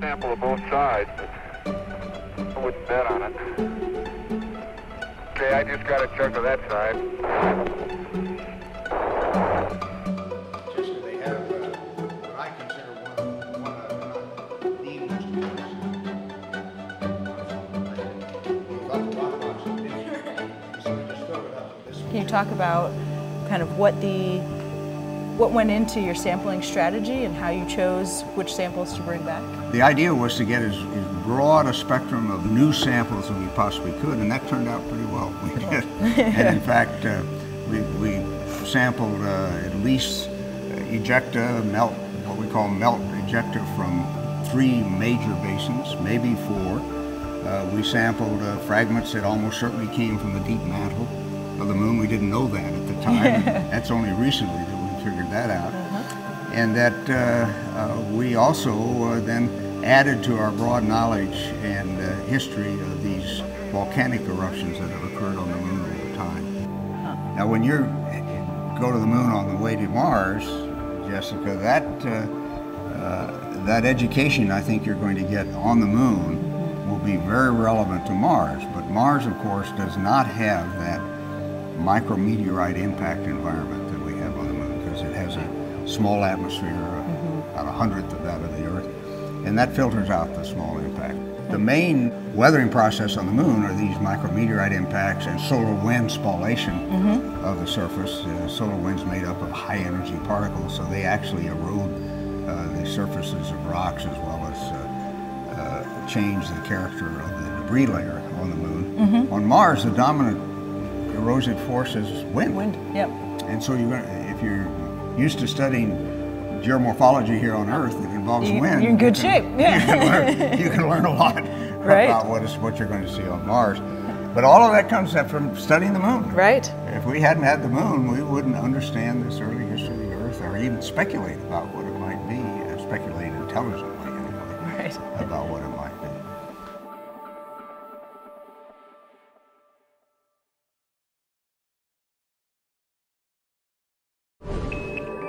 sample of both sides, but I wouldn't bet on it. Okay, I just got a chunk of that side. Essentially, they have uh, what I consider one, one of, the most important. Can you talk about kind of what the what went into your sampling strategy and how you chose which samples to bring back? The idea was to get as, as broad a spectrum of new samples as we possibly could, and that turned out pretty well. We did. and in fact, uh, we, we sampled uh, at least ejecta, melt, what we call melt ejecta from three major basins, maybe four. Uh, we sampled uh, fragments that almost certainly came from the deep mantle of the moon. We didn't know that at the time. That's only recently figured that out. And that uh, uh, we also uh, then added to our broad knowledge and uh, history of these volcanic eruptions that have occurred on the moon over time. Now, when you go to the moon on the way to Mars, Jessica, that that education I think you're going to get on the moon will be very relevant to Mars. But Mars, of course, does not have that micrometeorite impact environment that we have on the moon it has a small atmosphere, uh, about a hundredth of that of the Earth, and that filters out the small impact. The main weathering process on the moon are these micrometeorite impacts and solar wind spallation of the surface. Uh, solar winds made up of high energy particles, so they actually erode uh, the surfaces of rocks as well as uh, uh, change the character of the debris layer on the moon. On Mars, the dominant erosive force is wind. Wind. Yep. And so you're gonna, if you're used to studying geomorphology here on Earth that involves You- wind, you're in good you shape, yeah. you, can learn, you can learn a lot Right. about what is what you're going to see on Mars. But all of that comes from studying the moon. Right. If we hadn't had the moon, we wouldn't understand this early history of the Earth or even speculate about what it might be, uh, speculate intelligently anyway, Right. about what it might